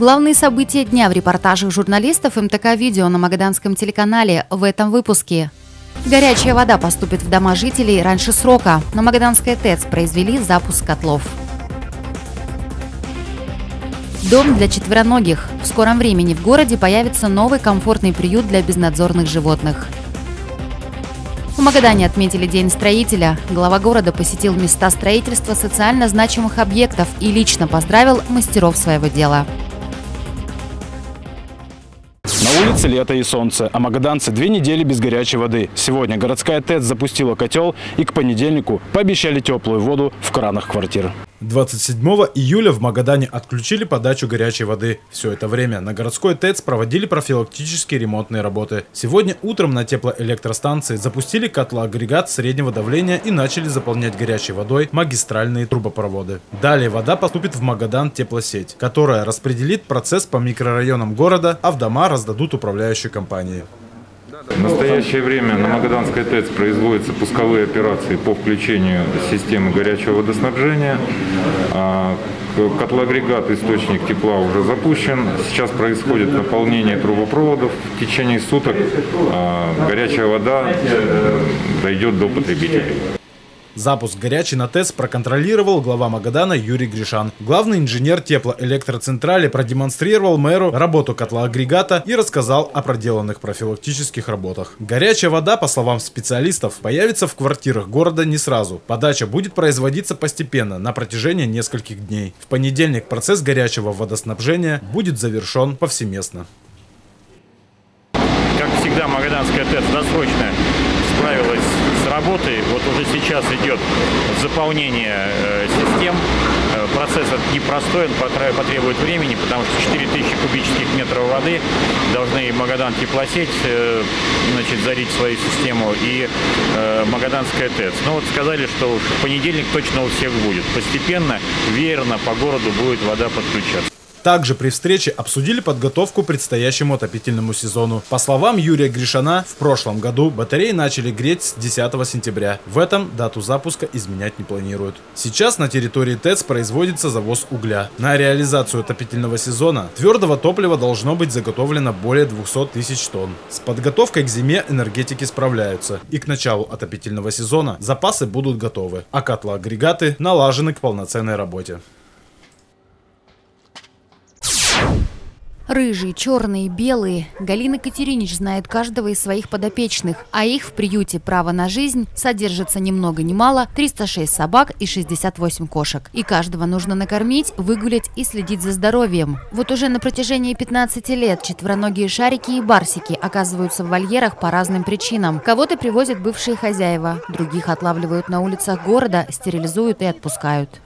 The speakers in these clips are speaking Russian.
Главные события дня в репортажах журналистов МТК «Видео» на Магаданском телеканале в этом выпуске. Горячая вода поступит в дома жителей раньше срока. На Магаданской ТЭЦ произвели запуск котлов. Дом для четвероногих. В скором времени в городе появится новый комфортный приют для безнадзорных животных. В Магадане отметили День строителя. Глава города посетил места строительства социально значимых объектов и лично поздравил мастеров своего дела. На улице лето и солнце, а магаданцы две недели без горячей воды. Сегодня городская ТЭЦ запустила котел и к понедельнику пообещали теплую воду в кранах квартир. 27 июля в Магадане отключили подачу горячей воды. Все это время на городской ТЭЦ проводили профилактические ремонтные работы. Сегодня утром на теплоэлектростанции запустили котлоагрегат среднего давления и начали заполнять горячей водой магистральные трубопроводы. Далее вода поступит в Магадан теплосеть, которая распределит процесс по микрорайонам города, а в дома раздадут управляющие компании. В настоящее время на Магаданской ТЭЦ производятся пусковые операции по включению системы горячего водоснабжения. А, котлоагрегат, источник тепла уже запущен. Сейчас происходит наполнение трубопроводов. В течение суток а, горячая вода э, дойдет до потребителей. Запуск горячей на ТЭС проконтролировал глава Магадана Юрий Гришан. Главный инженер теплоэлектроцентрали продемонстрировал мэру работу котла-агрегата и рассказал о проделанных профилактических работах. Горячая вода, по словам специалистов, появится в квартирах города не сразу. Подача будет производиться постепенно, на протяжении нескольких дней. В понедельник процесс горячего водоснабжения будет завершен повсеместно. Как всегда, Магаданская ТЭЦ досрочно справилась работы. Вот уже сейчас идет заполнение э, систем. Э, процесс этот непростой, он потребует времени, потому что 4000 кубических метров воды должны Магадан теплосеть э, значит, зарить свою систему и Магаданская ТЭЦ. Но вот сказали, что в понедельник точно у всех будет. Постепенно, верно, по городу будет вода подключаться. Также при встрече обсудили подготовку к предстоящему отопительному сезону. По словам Юрия Гришана, в прошлом году батареи начали греть с 10 сентября. В этом дату запуска изменять не планируют. Сейчас на территории ТЭЦ производится завоз угля. На реализацию отопительного сезона твердого топлива должно быть заготовлено более 200 тысяч тонн. С подготовкой к зиме энергетики справляются. И к началу отопительного сезона запасы будут готовы, а котлоагрегаты налажены к полноценной работе. Рыжие, черные, белые. Галина Катеринич знает каждого из своих подопечных, а их в приюте «Право на жизнь» содержится ни много ни мало 306 собак и 68 кошек. И каждого нужно накормить, выгулять и следить за здоровьем. Вот уже на протяжении 15 лет четвероногие шарики и барсики оказываются в вольерах по разным причинам. Кого-то привозят бывшие хозяева, других отлавливают на улицах города, стерилизуют и отпускают.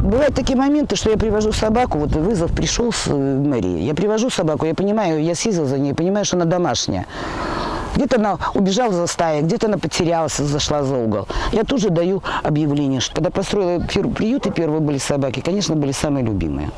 Бывают такие моменты, что я привожу собаку, вот вызов пришел с э, мэрии, я привожу собаку, я понимаю, я съездил за ней, понимаю, что она домашняя. Где-то она убежала за стаей, где-то она потерялась, зашла за угол. Я тут же даю объявление, что когда построила приюты, первые были собаки, конечно, были самые любимые.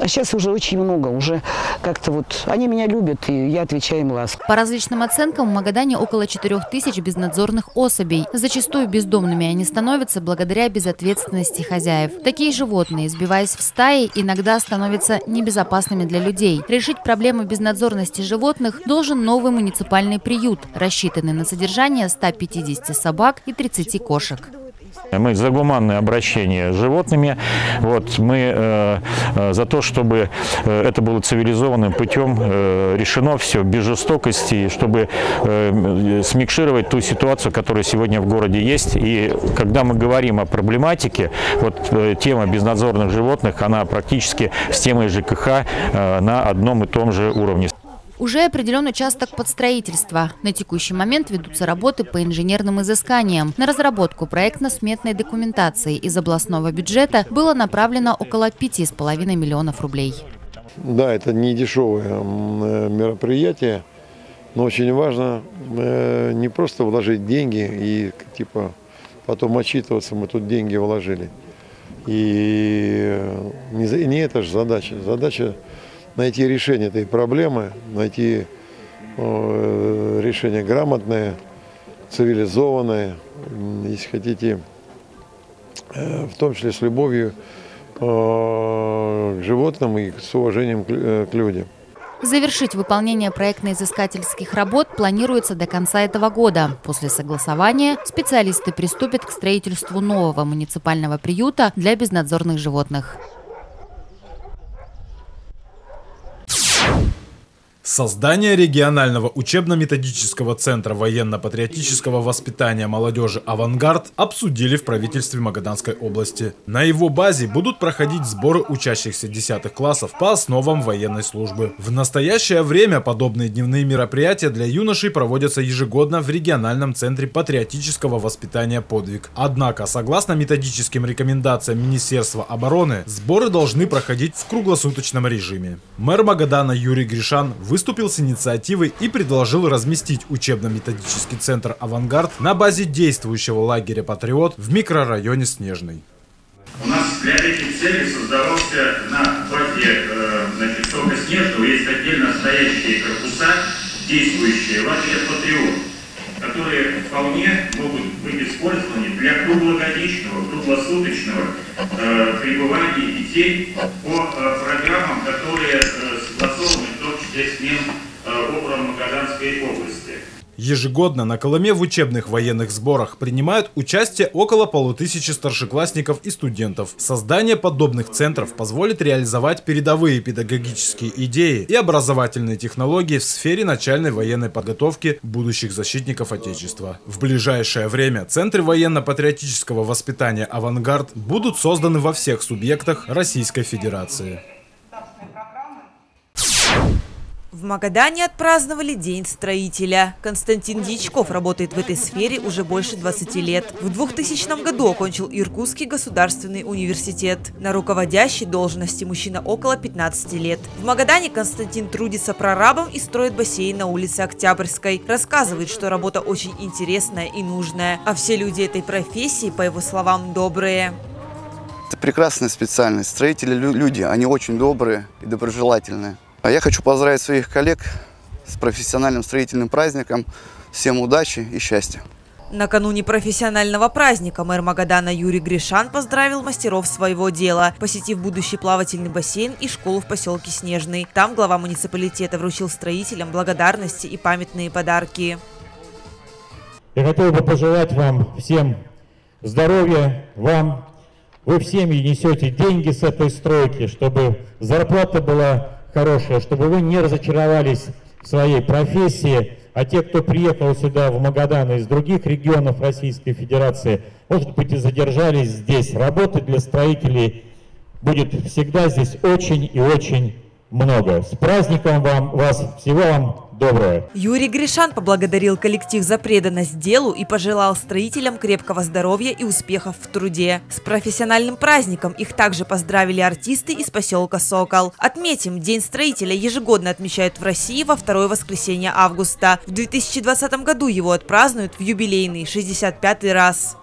А сейчас уже очень много, уже как-то вот они меня любят, и я отвечаю им ласк. По различным оценкам в Магадане около 4 тысяч безнадзорных особей. Зачастую бездомными они становятся благодаря безответственности хозяев. Такие животные, сбиваясь в стаи, иногда становятся небезопасными для людей. Решить проблему безнадзорности животных должен новый муниципальный приют, рассчитанный на содержание 150 собак и 30 кошек. Мы за гуманное обращение с животными. Вот, мы э, э, за то, чтобы э, это было цивилизованным путем э, решено все, без жестокости, чтобы э, смикшировать ту ситуацию, которая сегодня в городе есть. И когда мы говорим о проблематике, вот э, тема безнадзорных животных, она практически с темой ЖКХ э, на одном и том же уровне. Уже определен участок под строительство. На текущий момент ведутся работы по инженерным изысканиям. На разработку проектно-сметной документации из областного бюджета было направлено около 5,5 миллионов рублей. Да, это не дешевое э, мероприятие, но очень важно э, не просто вложить деньги и типа потом отчитываться, мы тут деньги вложили. И э, не, это же задача. Задача найти решение этой проблемы, найти э, решение грамотное, цивилизованное, если хотите, э, в том числе с любовью к животным и с уважением к людям. Завершить выполнение проектно-изыскательских работ планируется до конца этого года. После согласования специалисты приступят к строительству нового муниципального приюта для безнадзорных животных. Создание регионального учебно-методического центра военно-патриотического воспитания молодежи «Авангард» обсудили в правительстве Магаданской области. На его базе будут проходить сборы учащихся 10 классов по основам военной службы. В настоящее время подобные дневные мероприятия для юношей проводятся ежегодно в региональном центре патриотического воспитания «Подвиг». Однако, согласно методическим рекомендациям Министерства обороны, сборы должны проходить в круглосуточном режиме. Мэр Магадана Юрий Гришан выступил выступил с инициативой и предложил разместить учебно-методический центр «Авангард» на базе действующего лагеря «Патриот» в микрорайоне Снежный. У нас для этих целей создавался на базе э, значит, только Снежного есть отдельно стоящие корпуса, действующие лагеря «Патриот», которые вполне могут быть использованы для круглогодичного, круглосуточного э, пребывания детей по э, программам, которые э, смен э, около Магаданской области. Ежегодно на Колыме в учебных военных сборах принимают участие около полутысячи старшеклассников и студентов. Создание подобных центров позволит реализовать передовые педагогические идеи и образовательные технологии в сфере начальной военной подготовки будущих защитников Отечества. В ближайшее время центры военно-патриотического воспитания «Авангард» будут созданы во всех субъектах Российской Федерации. В Магадане отпраздновали День строителя. Константин Дьячков работает в этой сфере уже больше 20 лет. В 2000 году окончил Иркутский государственный университет. На руководящей должности мужчина около 15 лет. В Магадане Константин трудится прорабом и строит бассейн на улице Октябрьской. Рассказывает, что работа очень интересная и нужная. А все люди этой профессии, по его словам, добрые. Это прекрасная специальность. Строители люди, они очень добрые и доброжелательные. А я хочу поздравить своих коллег с профессиональным строительным праздником. Всем удачи и счастья. Накануне профессионального праздника мэр Магадана Юрий Гришан поздравил мастеров своего дела, посетив будущий плавательный бассейн и школу в поселке Снежный. Там глава муниципалитета вручил строителям благодарности и памятные подарки. Я хотел бы пожелать вам всем здоровья, вам. Вы в семьи несете деньги с этой стройки, чтобы зарплата была хорошее, чтобы вы не разочаровались в своей профессии, а те, кто приехал сюда, в Магадан, из других регионов Российской Федерации, может быть, и задержались здесь. Работы для строителей будет всегда здесь очень и очень много. С праздником вам, вас, всего вам доброе. Юрий Гришан поблагодарил коллектив за преданность делу и пожелал строителям крепкого здоровья и успехов в труде. С профессиональным праздником их также поздравили артисты из поселка Сокол. Отметим, День строителя ежегодно отмечают в России во второе воскресенье августа. В 2020 году его отпразднуют в юбилейный 65 раз.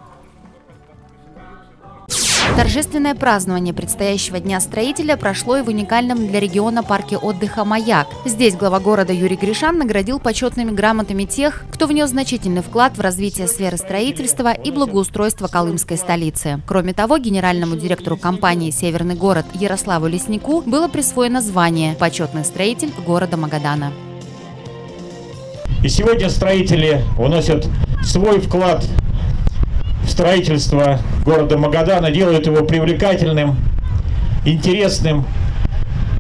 Торжественное празднование предстоящего Дня строителя прошло и в уникальном для региона парке отдыха «Маяк». Здесь глава города Юрий Гришан наградил почетными грамотами тех, кто внес значительный вклад в развитие сферы строительства и благоустройства Колымской столицы. Кроме того, генеральному директору компании «Северный город» Ярославу Леснику было присвоено звание «Почетный строитель города Магадана». И сегодня строители вносят свой вклад строительство города Магадана, делают его привлекательным, интересным,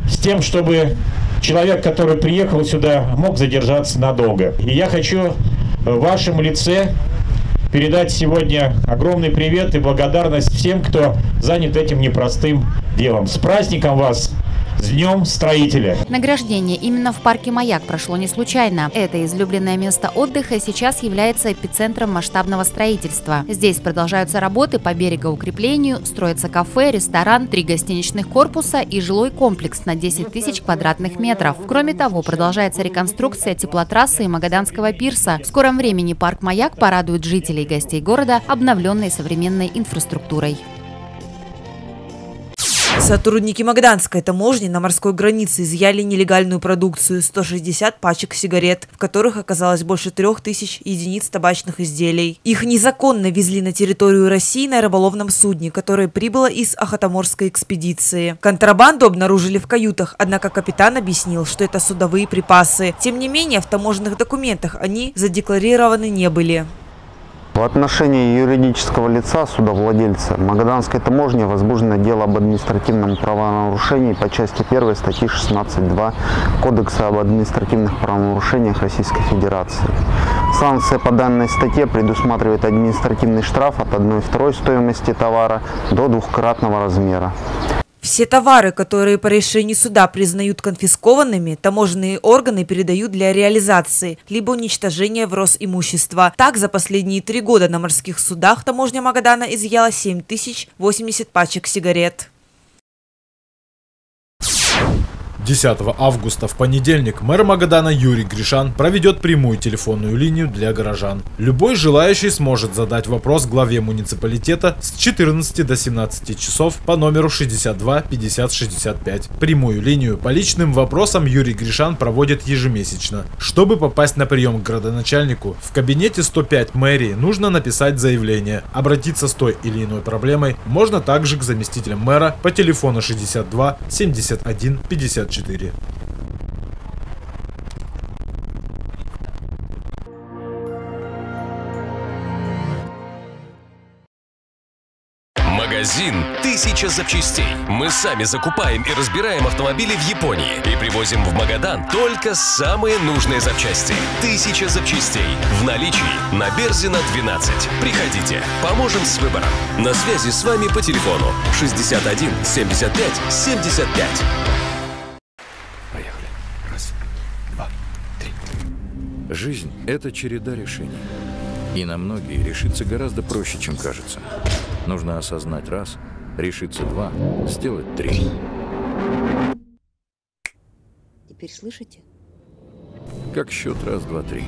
с тем, чтобы человек, который приехал сюда, мог задержаться надолго. И я хочу в вашем лице передать сегодня огромный привет и благодарность всем, кто занят этим непростым делом. С праздником вас! С Днем Строителя! Награждение именно в парке «Маяк» прошло не случайно. Это излюбленное место отдыха сейчас является эпицентром масштабного строительства. Здесь продолжаются работы по берегоукреплению, строятся кафе, ресторан, три гостиничных корпуса и жилой комплекс на 10 тысяч квадратных метров. Кроме того, продолжается реконструкция теплотрассы и Магаданского пирса. В скором времени парк «Маяк» порадует жителей и гостей города обновленной современной инфраструктурой. Сотрудники Магаданской таможни на морской границе изъяли нелегальную продукцию – 160 пачек сигарет, в которых оказалось больше трех тысяч единиц табачных изделий. Их незаконно везли на территорию России на рыболовном судне, которое прибыло из Ахатоморской экспедиции. Контрабанду обнаружили в каютах, однако капитан объяснил, что это судовые припасы. Тем не менее, в таможенных документах они задекларированы не были. В отношении юридического лица, судовладельца, Магаданской таможни возбуждено дело об административном правонарушении по части 1 статьи 16.2 Кодекса об административных правонарушениях Российской Федерации. Санкция по данной статье предусматривает административный штраф от 1,2 стоимости товара до двухкратного размера. Все товары, которые по решению суда признают конфискованными, таможенные органы передают для реализации, либо уничтожения в Росимущество. Так, за последние три года на морских судах таможня Магадана изъяла 7080 пачек сигарет. 10 августа в понедельник мэр Магадана Юрий Гришан проведет прямую телефонную линию для горожан. Любой желающий сможет задать вопрос главе муниципалитета с 14 до 17 часов по номеру 62 50 65. Прямую линию по личным вопросам Юрий Гришан проводит ежемесячно. Чтобы попасть на прием к градоначальнику, в кабинете 105 мэрии нужно написать заявление. Обратиться с той или иной проблемой можно также к заместителям мэра по телефону 62 71 54 4. Магазин «Тысяча запчастей». Мы сами закупаем и разбираем автомобили в Японии и привозим в Магадан только самые нужные запчасти. «Тысяча запчастей» в наличии на Берзина 12. Приходите, поможем с выбором. На связи с вами по телефону 61 75 75. Жизнь – это череда решений. И на многие решиться гораздо проще, чем кажется. Нужно осознать раз, решиться два, сделать три. Теперь слышите? Как счет раз, два, три.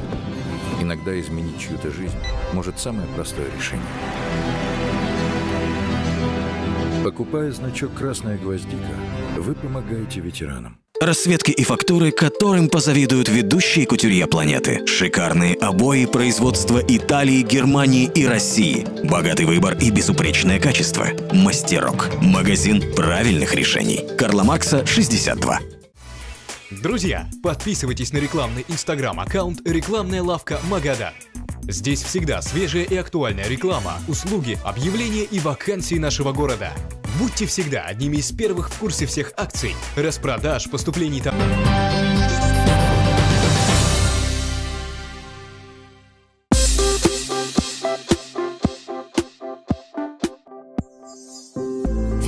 Иногда изменить чью-то жизнь может самое простое решение. Покупая значок «Красная гвоздика», вы помогаете ветеранам. Расцветки и фактуры, которым позавидуют ведущие кутюрье планеты. Шикарные обои производства Италии, Германии и России. Богатый выбор и безупречное качество. Мастерок. Магазин правильных решений. Карла Маркса, 62. Друзья, подписывайтесь на рекламный инстаграм-аккаунт «Рекламная лавка Магадан». Здесь всегда свежая и актуальная реклама, услуги, объявления и вакансии нашего города. Будьте всегда одними из первых в курсе всех акций, распродаж, поступлений там.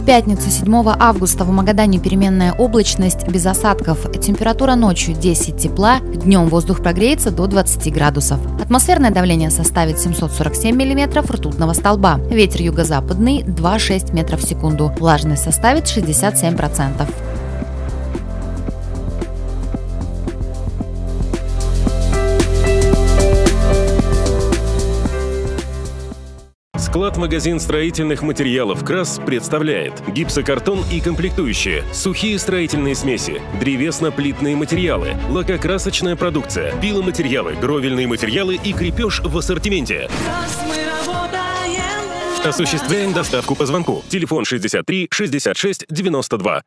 Пятницу 7 августа в Магадане переменная облачность без осадков. Температура ночью 10 тепла, днем воздух прогреется до 20 градусов. Атмосферное давление составит 747 миллиметров ртутного столба. Ветер юго-западный 2,6 метров в секунду. Влажность составит 67 Склад-магазин строительных материалов «Крас» представляет гипсокартон и комплектующие, сухие строительные смеси, древесно-плитные материалы, лакокрасочная продукция, пиломатериалы, гровельные материалы и крепеж в ассортименте. Осуществляем доставку по звонку. Телефон 63 66 92.